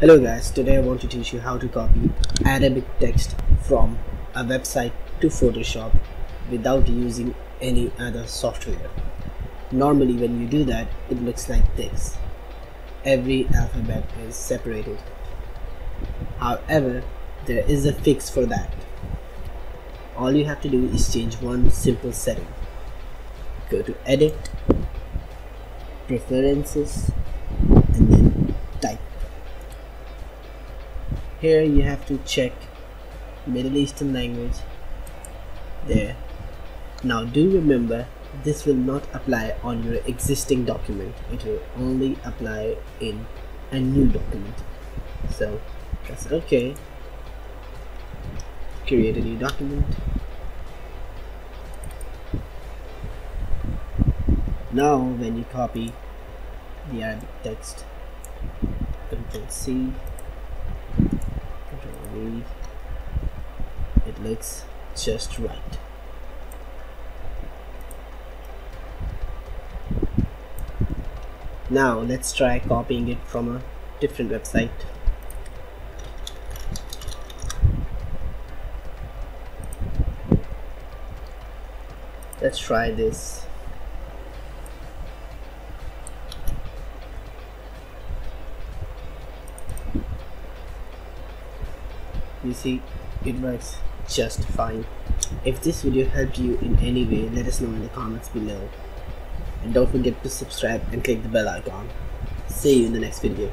Hello guys, today I want to teach you how to copy Arabic text from a website to Photoshop without using any other software. Normally when you do that, it looks like this. Every alphabet is separated. However, there is a fix for that. All you have to do is change one simple setting. Go to Edit, Preferences, here you have to check Middle Eastern language. There. Now do remember this will not apply on your existing document. It will only apply in a new document. So press ok create a new document. Now when you copy the Arabic text control C it looks just right. Now let's try copying it from a different website. Let's try this you see it works just fine. If this video helped you in any way let us know in the comments below. And don't forget to subscribe and click the bell icon. See you in the next video